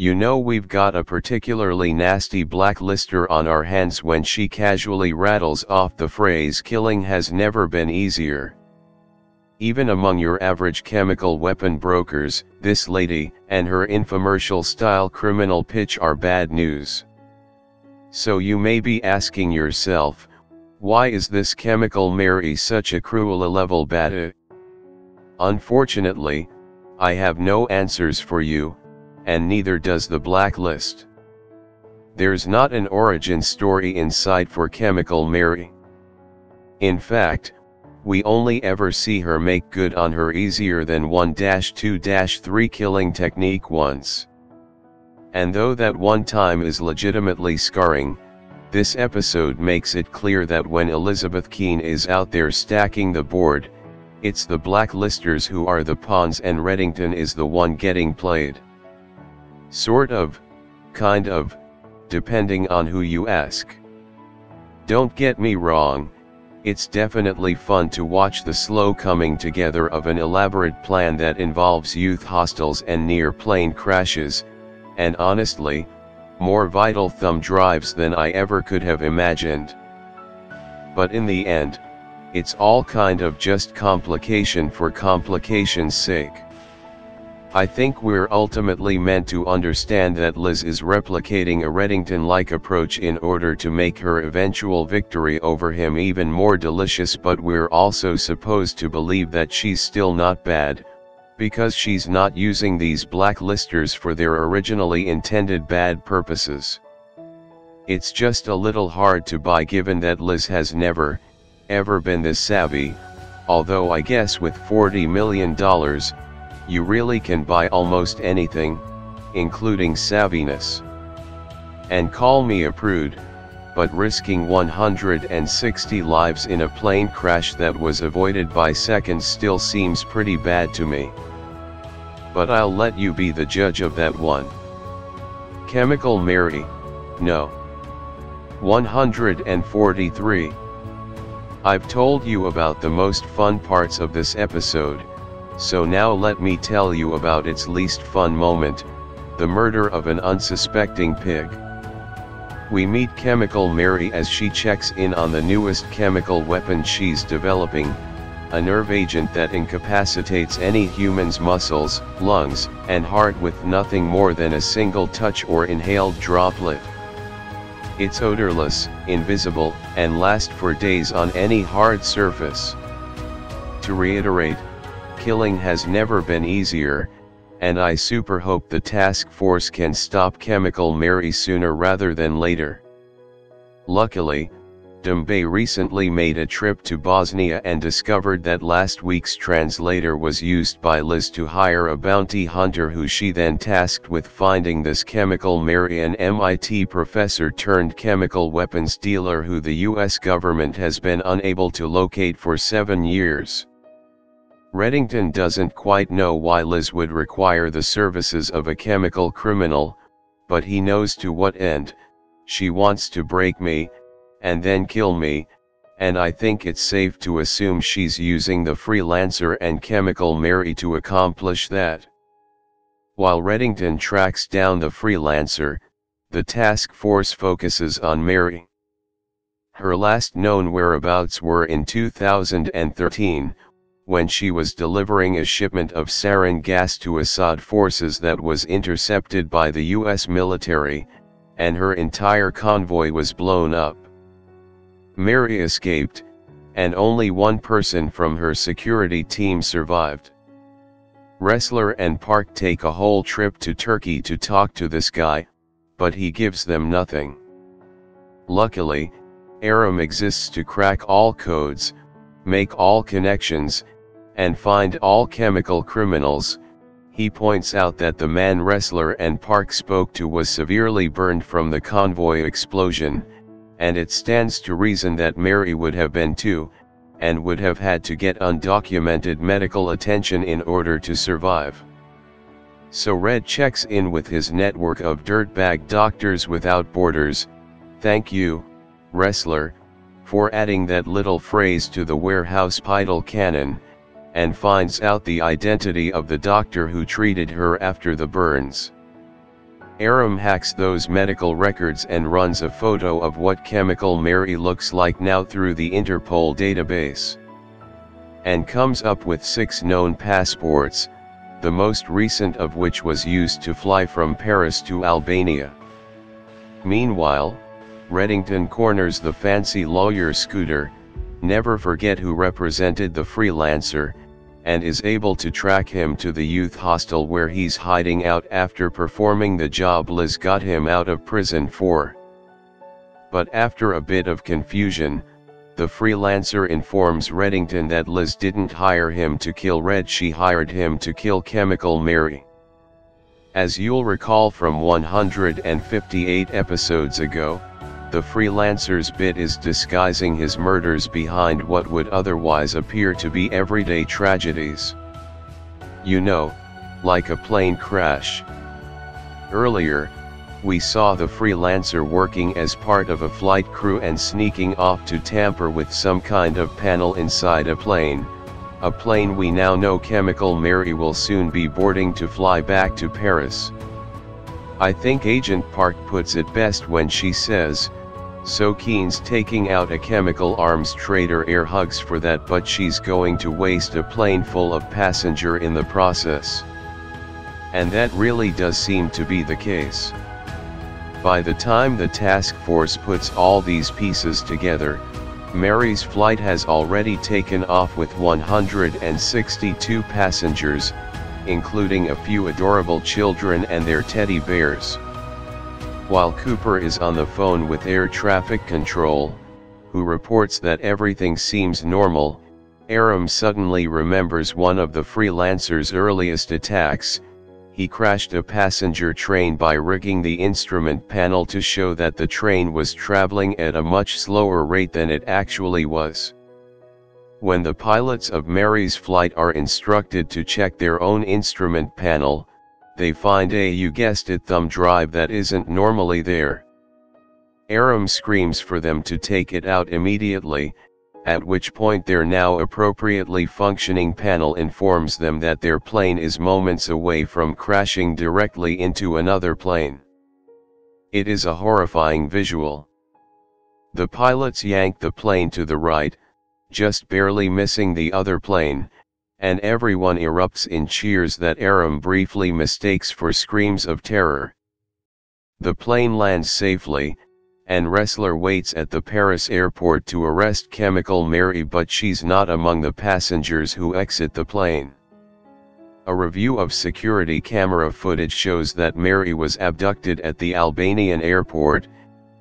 You know we've got a particularly nasty blacklister on our hands when she casually rattles off the phrase killing has never been easier. Even among your average chemical weapon brokers, this lady and her infomercial style criminal pitch are bad news. So you may be asking yourself, why is this chemical Mary such a cruel level bad? Unfortunately, I have no answers for you, and neither does the blacklist. There's not an origin story in sight for Chemical Mary. In fact, we only ever see her make good on her easier than 1-2-3 killing technique once. And though that one time is legitimately scarring, this episode makes it clear that when Elizabeth Keen is out there stacking the board, it's the blacklisters who are the pawns and Reddington is the one getting played. Sort of, kind of, depending on who you ask. Don't get me wrong, it's definitely fun to watch the slow coming together of an elaborate plan that involves youth hostels and near plane crashes, and honestly, more vital thumb drives than I ever could have imagined. But in the end, it's all kind of just complication for complication's sake. I think we're ultimately meant to understand that Liz is replicating a Reddington-like approach in order to make her eventual victory over him even more delicious but we're also supposed to believe that she's still not bad, because she's not using these blacklisters for their originally intended bad purposes. It's just a little hard to buy given that Liz has never, ever been this savvy, although I guess with $40 million, you really can buy almost anything, including savviness. And call me a prude, but risking 160 lives in a plane crash that was avoided by seconds still seems pretty bad to me but I'll let you be the judge of that one. Chemical Mary, no. 143. I've told you about the most fun parts of this episode, so now let me tell you about its least fun moment, the murder of an unsuspecting pig. We meet Chemical Mary as she checks in on the newest chemical weapon she's developing, a nerve agent that incapacitates any human's muscles, lungs, and heart with nothing more than a single touch or inhaled droplet. It's odorless, invisible, and lasts for days on any hard surface. To reiterate, killing has never been easier, and I super hope the task force can stop Chemical Mary sooner rather than later. Luckily, Dembe recently made a trip to Bosnia and discovered that last week's translator was used by Liz to hire a bounty hunter who she then tasked with finding this chemical Mary an MIT professor turned chemical weapons dealer who the US government has been unable to locate for seven years. Reddington doesn't quite know why Liz would require the services of a chemical criminal, but he knows to what end, she wants to break me, and then kill me, and I think it's safe to assume she's using the freelancer and chemical Mary to accomplish that. While Reddington tracks down the freelancer, the task force focuses on Mary. Her last known whereabouts were in 2013, when she was delivering a shipment of sarin gas to Assad forces that was intercepted by the US military, and her entire convoy was blown up. Mary escaped, and only one person from her security team survived. Ressler and Park take a whole trip to Turkey to talk to this guy, but he gives them nothing. Luckily, Aram exists to crack all codes, make all connections, and find all chemical criminals. He points out that the man Ressler and Park spoke to was severely burned from the convoy explosion, and it stands to reason that Mary would have been too, and would have had to get undocumented medical attention in order to survive. So Red checks in with his network of dirtbag doctors without borders, thank you, Ressler, for adding that little phrase to the warehouse Pidal canon, and finds out the identity of the doctor who treated her after the burns. Aram hacks those medical records and runs a photo of what Chemical Mary looks like now through the Interpol database. And comes up with six known passports, the most recent of which was used to fly from Paris to Albania. Meanwhile, Reddington corners the fancy lawyer Scooter, never forget who represented the freelancer, and is able to track him to the youth hostel where he's hiding out after performing the job Liz got him out of prison for. But after a bit of confusion, the freelancer informs Reddington that Liz didn't hire him to kill Red she hired him to kill Chemical Mary. As you'll recall from 158 episodes ago, the freelancer's bit is disguising his murders behind what would otherwise appear to be everyday tragedies. You know, like a plane crash. Earlier, we saw the freelancer working as part of a flight crew and sneaking off to tamper with some kind of panel inside a plane, a plane we now know Chemical Mary will soon be boarding to fly back to Paris. I think Agent Park puts it best when she says, so Keen's taking out a chemical arms trader air hugs for that but she's going to waste a plane full of passenger in the process. And that really does seem to be the case. By the time the task force puts all these pieces together, Mary's flight has already taken off with 162 passengers, including a few adorable children and their teddy bears. While Cooper is on the phone with air traffic control, who reports that everything seems normal, Aram suddenly remembers one of the freelancer's earliest attacks, he crashed a passenger train by rigging the instrument panel to show that the train was traveling at a much slower rate than it actually was. When the pilots of Mary's flight are instructed to check their own instrument panel, they find a you guessed it thumb drive that isn't normally there. Aram screams for them to take it out immediately, at which point their now appropriately functioning panel informs them that their plane is moments away from crashing directly into another plane. It is a horrifying visual. The pilots yank the plane to the right, just barely missing the other plane, and everyone erupts in cheers that Aram briefly mistakes for screams of terror. The plane lands safely, and Ressler waits at the Paris airport to arrest Chemical Mary but she's not among the passengers who exit the plane. A review of security camera footage shows that Mary was abducted at the Albanian airport,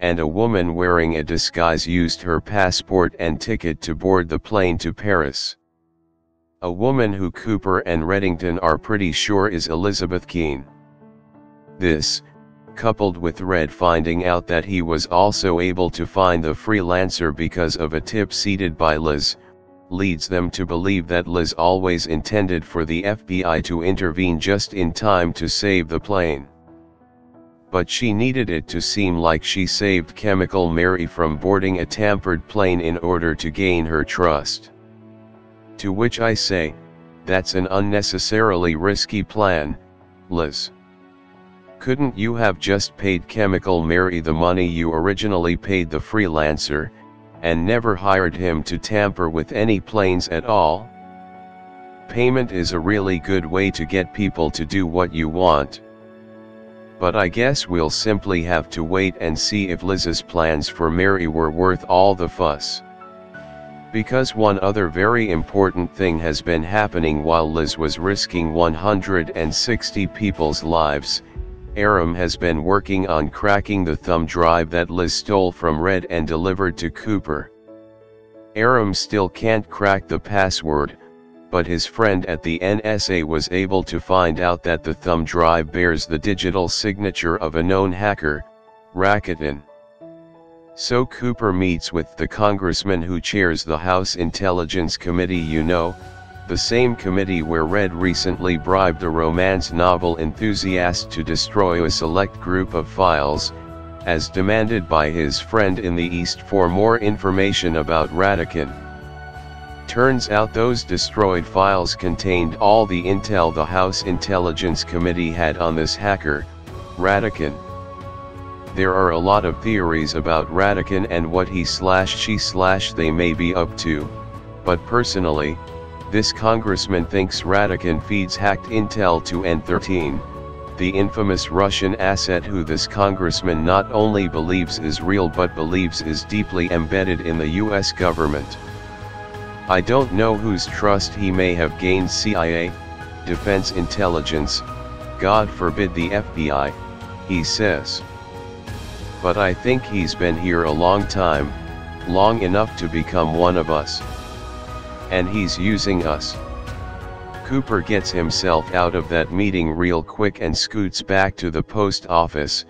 and a woman wearing a disguise used her passport and ticket to board the plane to Paris. A woman who Cooper and Reddington are pretty sure is Elizabeth Keen. This, coupled with Red finding out that he was also able to find the freelancer because of a tip seeded by Liz, leads them to believe that Liz always intended for the FBI to intervene just in time to save the plane. But she needed it to seem like she saved Chemical Mary from boarding a tampered plane in order to gain her trust. To which I say, that's an unnecessarily risky plan, Liz. Couldn't you have just paid Chemical Mary the money you originally paid the freelancer, and never hired him to tamper with any planes at all? Payment is a really good way to get people to do what you want. But I guess we'll simply have to wait and see if Liz's plans for Mary were worth all the fuss. Because one other very important thing has been happening while Liz was risking 160 people's lives, Aram has been working on cracking the thumb drive that Liz stole from Red and delivered to Cooper. Aram still can't crack the password, but his friend at the NSA was able to find out that the thumb drive bears the digital signature of a known hacker, Rakitin. So Cooper meets with the congressman who chairs the House Intelligence Committee you know, the same committee where Red recently bribed a romance novel enthusiast to destroy a select group of files, as demanded by his friend in the East for more information about Rakitin. Turns out those destroyed files contained all the intel the House Intelligence Committee had on this hacker, Rakitin. There are a lot of theories about Rakitin and what he slash she slash they may be up to, but personally, this congressman thinks Rakitin feeds hacked intel to N13, the infamous Russian asset who this congressman not only believes is real but believes is deeply embedded in the US government. I don't know whose trust he may have gained CIA, Defense Intelligence, God forbid the FBI, he says. But I think he's been here a long time, long enough to become one of us. And he's using us. Cooper gets himself out of that meeting real quick and scoots back to the post office,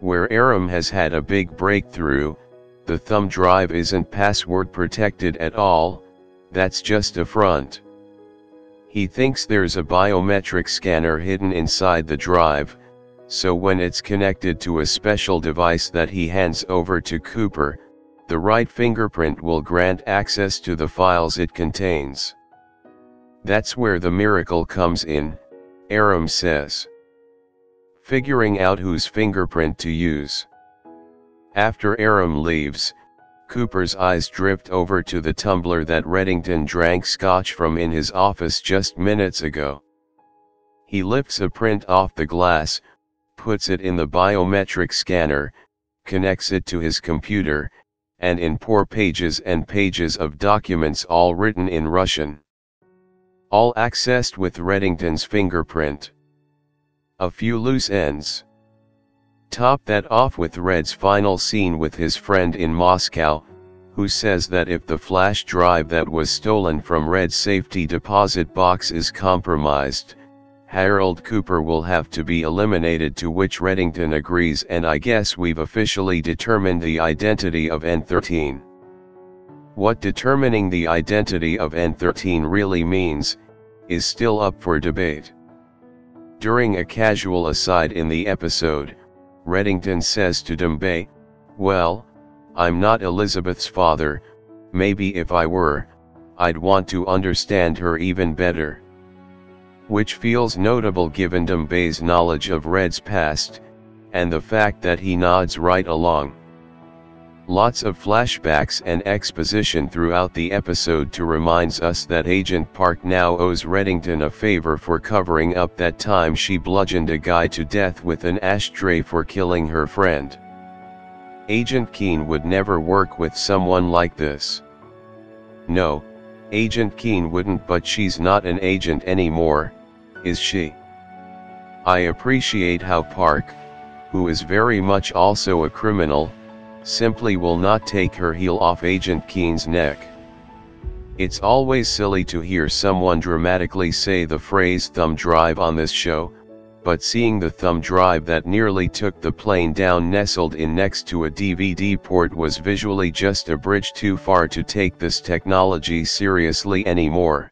where Aram has had a big breakthrough, the thumb drive isn't password protected at all, that's just a front. He thinks there's a biometric scanner hidden inside the drive, so when it's connected to a special device that he hands over to Cooper, the right fingerprint will grant access to the files it contains. That's where the miracle comes in, Aram says. Figuring out whose fingerprint to use. After Aram leaves, Cooper's eyes drift over to the tumbler that Reddington drank scotch from in his office just minutes ago. He lifts a print off the glass, puts it in the biometric scanner, connects it to his computer, and in pour pages and pages of documents all written in Russian. All accessed with Reddington's fingerprint. A few loose ends. Top that off with Red's final scene with his friend in Moscow, who says that if the flash drive that was stolen from Red's safety deposit box is compromised, Harold Cooper will have to be eliminated to which Reddington agrees and I guess we've officially determined the identity of N13. What determining the identity of N13 really means, is still up for debate. During a casual aside in the episode, Reddington says to Dembe, well, I'm not Elizabeth's father, maybe if I were, I'd want to understand her even better. Which feels notable given Dembe's knowledge of Red's past, and the fact that he nods right along. Lots of flashbacks and exposition throughout the episode to reminds us that Agent Park now owes Reddington a favor for covering up that time she bludgeoned a guy to death with an ashtray for killing her friend. Agent Keen would never work with someone like this. No, Agent Keen wouldn't but she's not an agent anymore, is she? I appreciate how Park, who is very much also a criminal, simply will not take her heel off Agent Keen's neck. It's always silly to hear someone dramatically say the phrase thumb drive on this show, but seeing the thumb drive that nearly took the plane down nestled in next to a DVD port was visually just a bridge too far to take this technology seriously anymore.